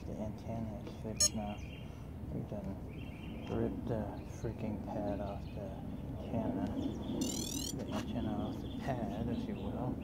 the antenna is fixed now. We've done ripped the freaking pad off the antenna. The antenna off the pad, if you will.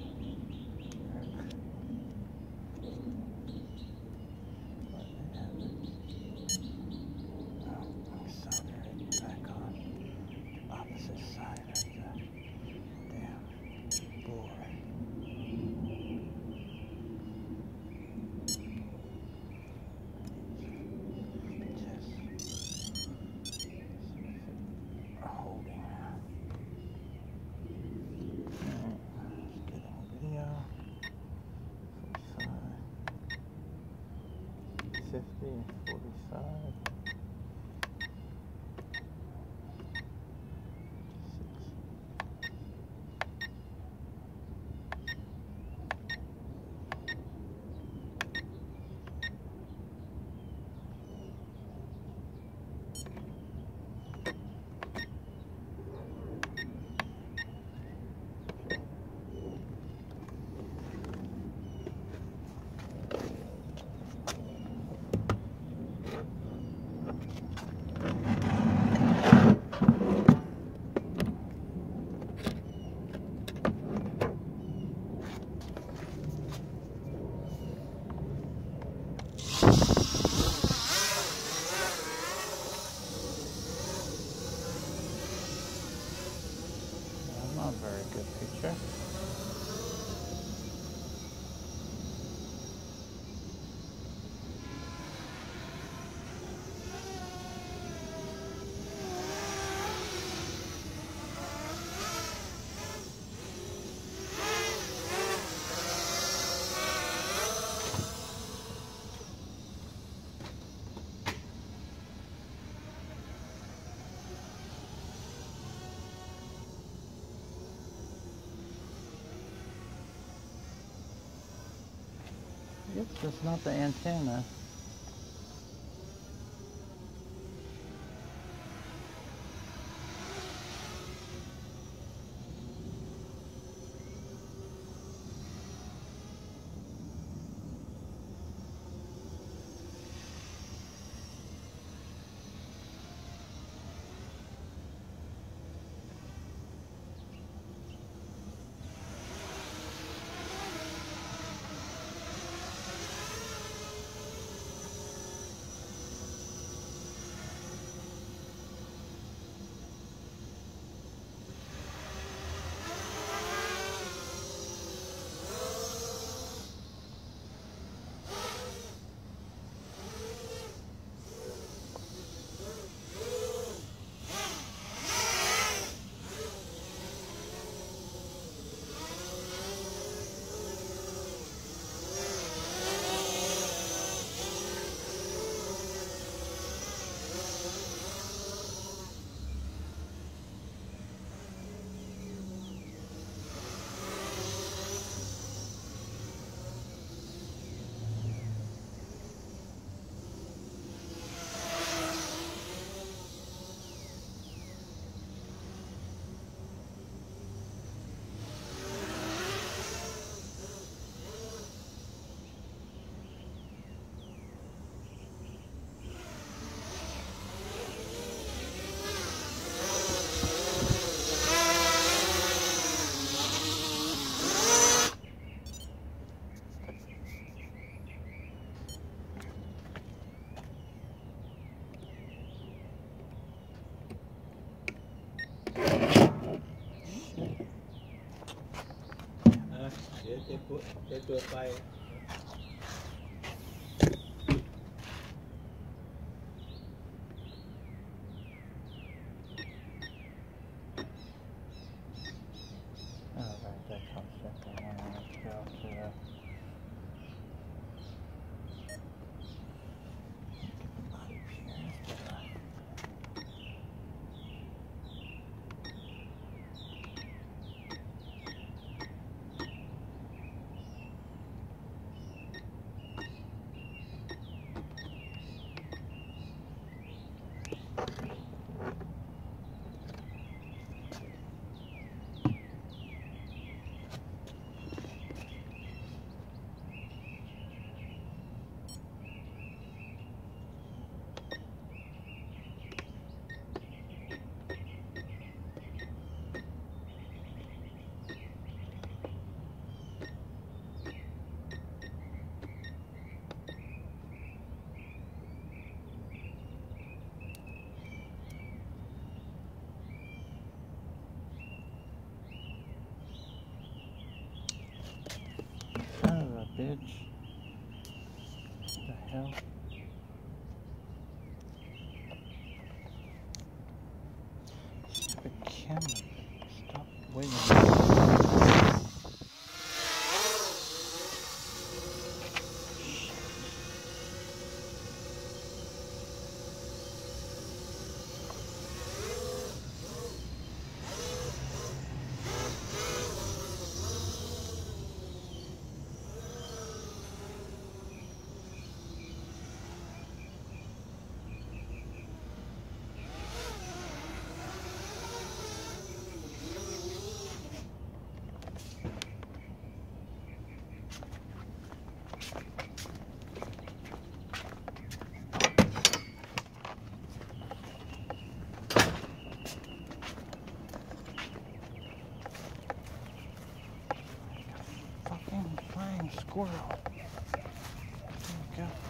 45, Yep, that's not the antenna. เดี๋ยวจะตัวจะตัวไป Alright, that comes bitch. What the hell? Stupid camera. Stop waiting. squirrel. There we go.